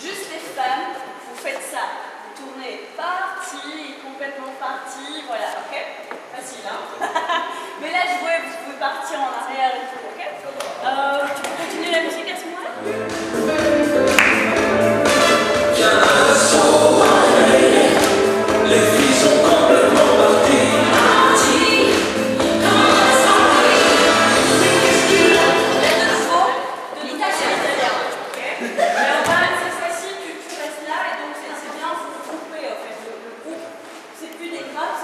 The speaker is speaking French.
juste les femmes, vous faites ça. Vous tournez parti, complètement parti, voilà, ok. Facile, hein it first?